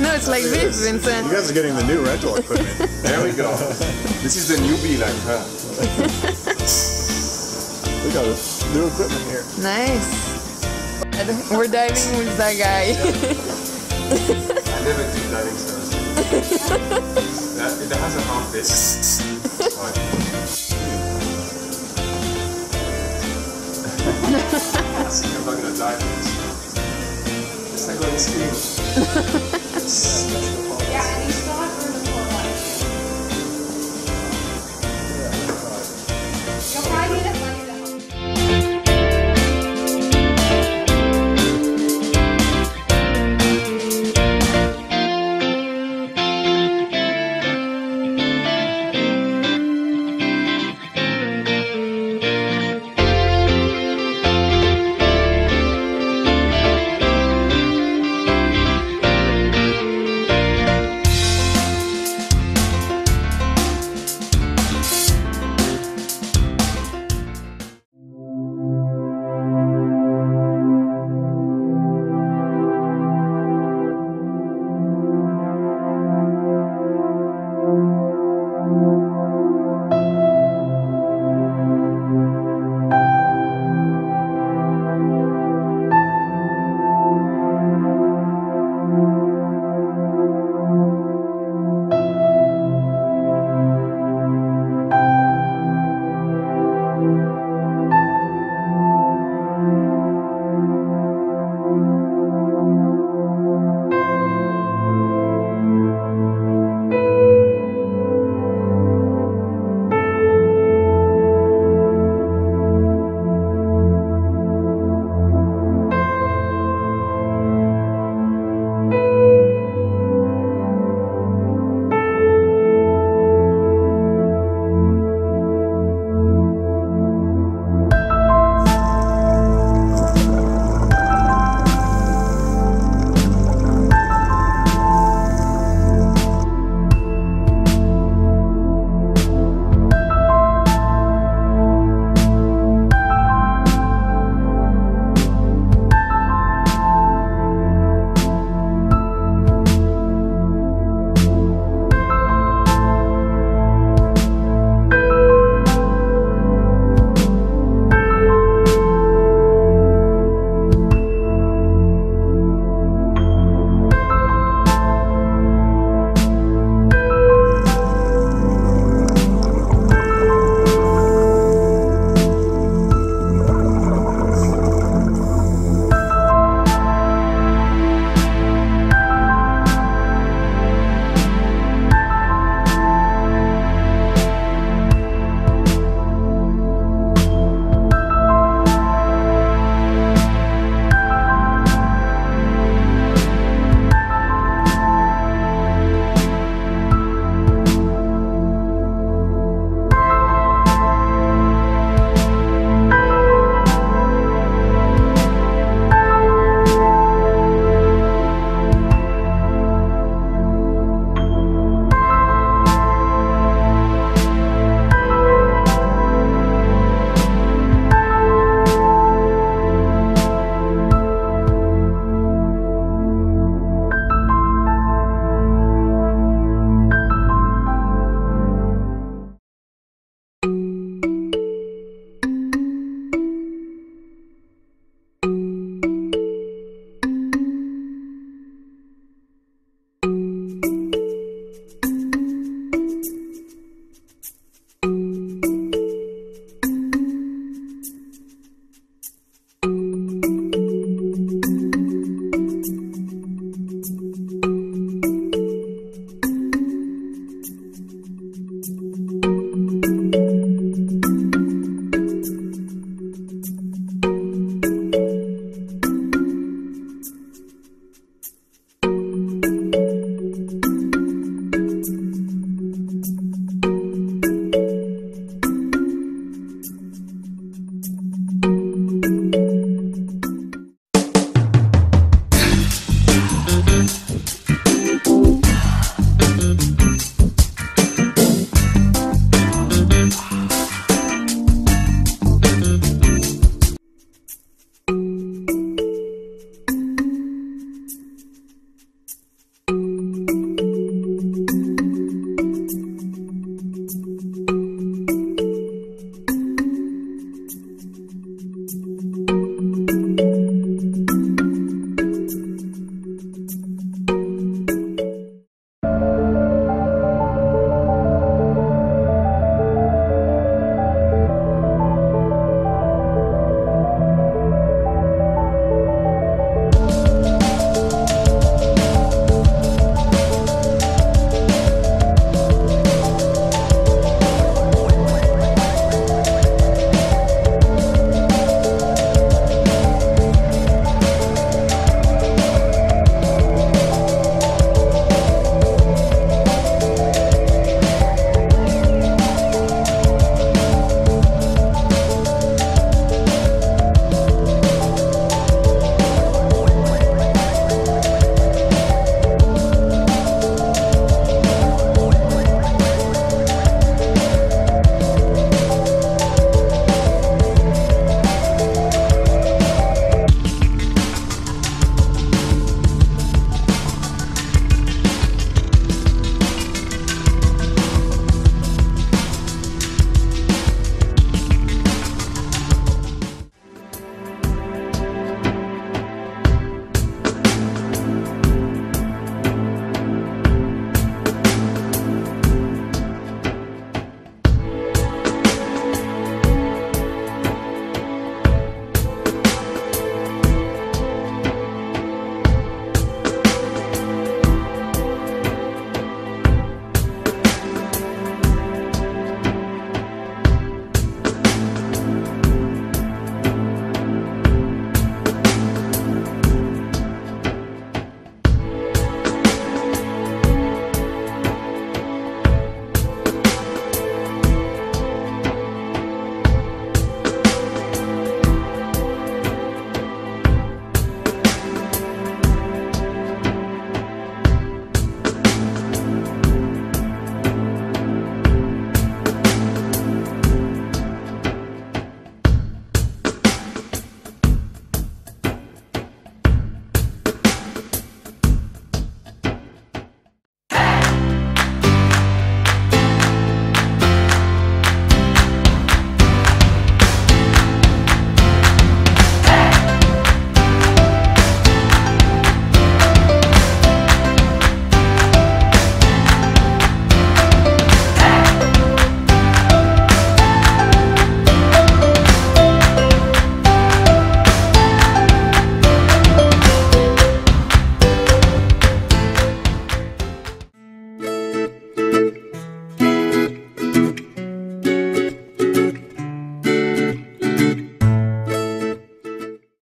no, it's like this, Vincent. You guys are getting the new rental equipment. There we go. this is the newbie like her. we got new equipment here. Nice. We're diving with that guy. I never do diving stars. that, it has a half this. I think I'm not gonna dive in this. It's like going skiing. That's- that's the problem. Ja, en die storm